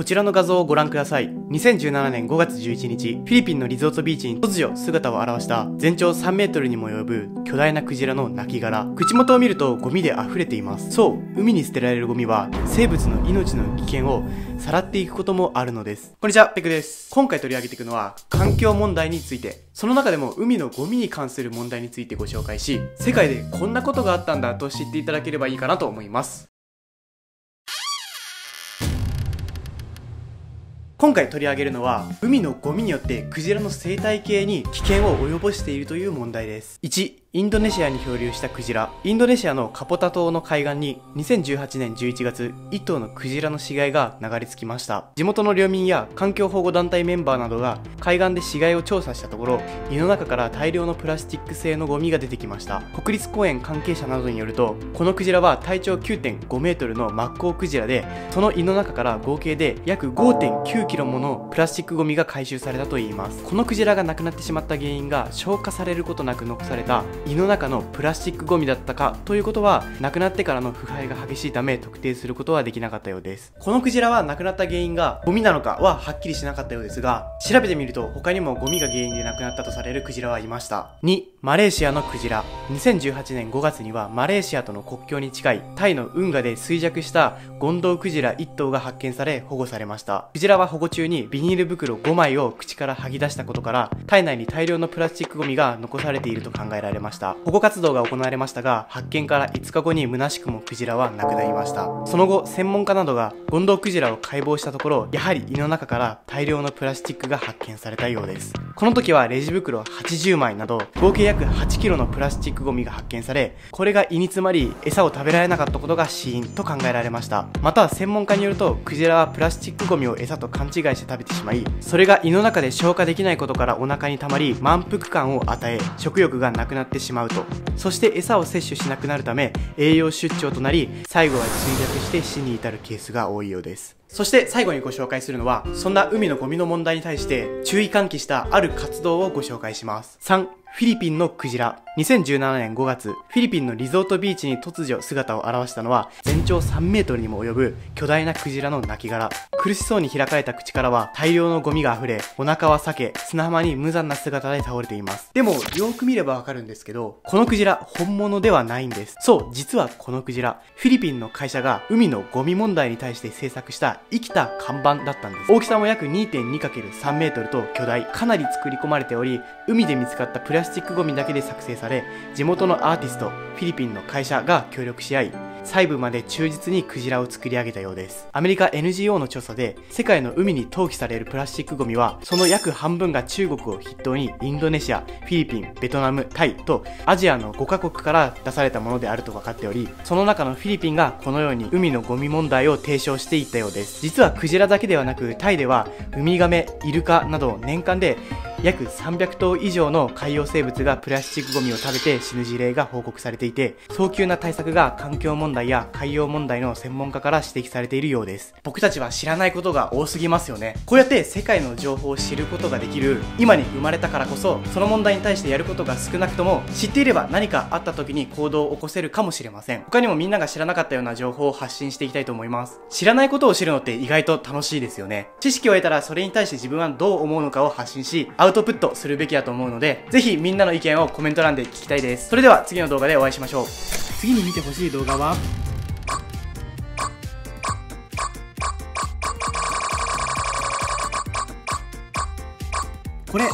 こちらの画像をご覧ください。2017年5月11日、フィリピンのリゾートビーチに突如姿を現した全長3メートルにも及ぶ巨大なクジラの亡骸。口元を見るとゴミで溢れています。そう、海に捨てられるゴミは生物の命の危険をさらっていくこともあるのです。こんにちは、ペクです。今回取り上げていくのは環境問題について。その中でも海のゴミに関する問題についてご紹介し、世界でこんなことがあったんだと知っていただければいいかなと思います。今回取り上げるのは海のゴミによってクジラの生態系に危険を及ぼしているという問題です。1インドネシアに漂流したクジラインドネシアのカポタ島の海岸に2018年11月1頭のクジラの死骸が流れ着きました。地元の領民や環境保護団体メンバーなどが海岸で死骸を調査したところ胃の中から大量のプラスチック製のゴミが出てきました。国立公園関係者などによるとこのクジラは体長9.5メートルのマッコウクジラでその胃の中から合計で約5.9キロものプラスチックゴミが回収されたといいます。このクジラが亡くなってしまった原因が消化されることなく残された胃の中のプラスチックゴミだったかということは亡くなってからの腐敗が激しいため特定することはできなかったようです。このクジラは亡くなった原因がゴミなのかははっきりしなかったようですが調べてみると他にもゴミが原因で亡くなったとされるクジラはいました。2マレーシアのクジラ。2018年5月にはマレーシアとの国境に近いタイの運河で衰弱したゴンドウクジラ1頭が発見され保護されました。クジラは保護中にビニール袋5枚を口から吐き出したことから体内に大量のプラスチックゴミが残されていると考えられました。保護活動が行われましたが発見から5日後に虚しくもクジラは亡くなりました。その後専門家などがゴンドウクジラを解剖したところやはり胃の中から大量のプラスチックが発見されたようです。この時はレジ袋80枚など合計約 8kg のプラスチックゴミが発見されこれが胃に詰まり餌を食べられなかったことが死因と考えられました。また専門家によるとクジラはプラスチックゴミを餌と勘違いして食べてしまいそれが胃の中で消化できないことからお腹に溜まり満腹感を与え食欲がなくなってしまうと。そして餌を摂取しなくなるため栄養出張となり最後は墜落して死に至るケースが多いようです。そして最後にご紹介するのはそんな海のゴミの問題に対して注意喚起したある活動をご紹介します3フィリピンのクジラ2017年5月、フィリピンのリゾートビーチに突如姿を現したのは、全長3メートルにも及ぶ巨大なクジラの亡骸。苦しそうに開かれた口からは大量のゴミが溢れ、お腹は裂け、砂浜に無残な姿で倒れています。でも、よく見ればわかるんですけど、このクジラ、本物ではないんです。そう、実はこのクジラ、フィリピンの会社が海のゴミ問題に対して制作した生きた看板だったんです。大きさも約 2.2×3 メートルと巨大、かなり作り込まれており、海で見つかったプラスチックゴミだけで作成され、地元のアーティスト、フィリピンの会社が協力し合い、細部まで忠実にクジラを作り上げたようです。アメリカ NGO の調査で、世界の海に投棄されるプラスチックゴミは、その約半分が中国を筆頭にインドネシア、フィリピン、ベトナム、タイとアジアの5カ国から出されたものであると分かっており、その中のフィリピンがこのように海のゴミ問題を提唱していったようです。実はクジラだけではなく、タイではウミガメ、イルカなど年間で約300頭以上の海洋生物がプラスチックゴミを食べて死ぬ事例が報告されていて、早急な対策が環境問題や海洋問題の専門家から指摘されているようです。僕たちは知らないことが多すぎますよね。こうやって世界の情報を知ることができる今に生まれたからこそ、その問題に対してやることが少なくとも知っていれば何かあった時に行動を起こせるかもしれません。他にもみんなが知らなかったような情報を発信していきたいと思います。知らないことを知るのって意外と楽しいですよね。知識を得たらそれに対して自分はどう思うのかを発信し、ウトプットするべきだと思うので、ぜひみんなの意見をコメント欄で聞きたいです。それでは次の動画でお会いしましょう。次に見てほしい動画は、これ